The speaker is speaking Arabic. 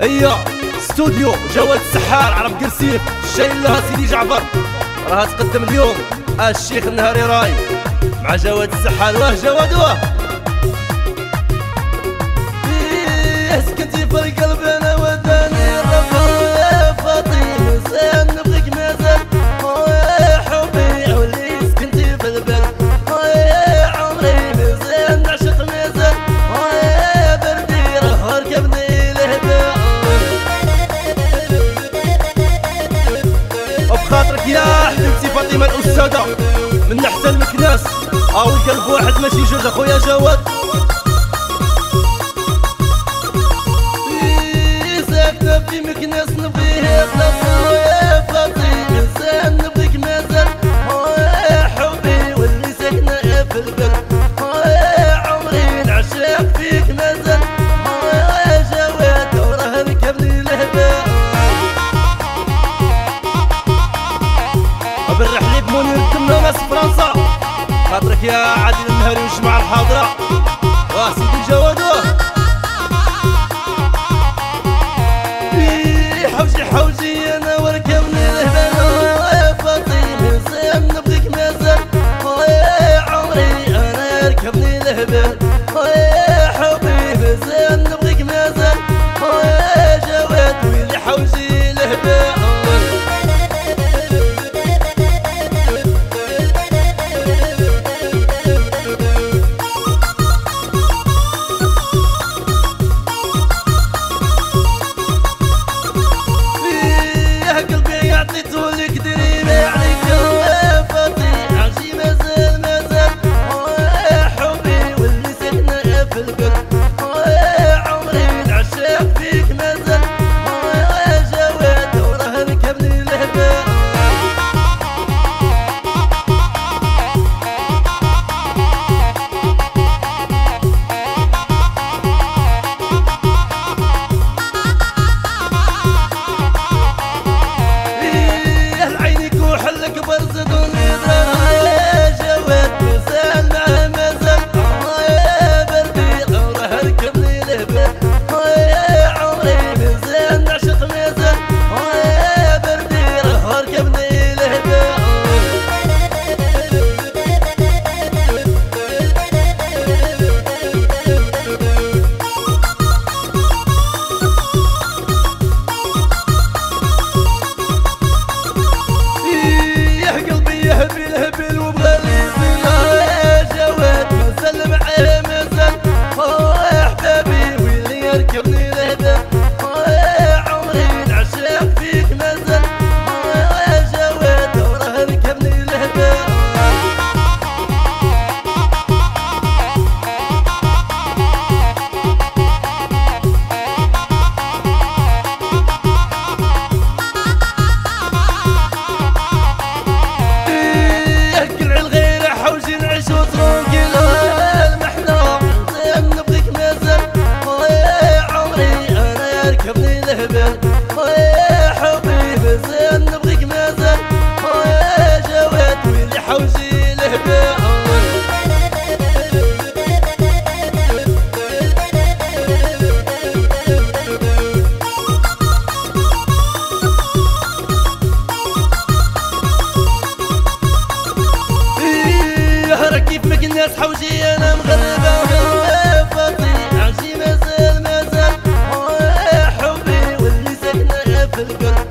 هيا استوديو جواد السحار عرب قرسيف الشايل لها سيدي جعفر. راها تقدم اليوم الشيخ النهاري راي. مع جواد السحار واه جواد واه. إيه، اسكتي في القلب. شي جرد اخويا جواد ساكتة في مكناس خلاص يا فاطي انسان مازال حبي واللي ساكنة في البر عمري نعشق فيك مازال جواد لهبه بالرحلة بمونير ناس فرنسا خاطرك يا عادل الهرج مع الحضرة. واسد الجواد your name. ناس حوجي أنا مغربة وحلوه فاطي عجينه زال مازال. حبي واللي ساكنة في القلب.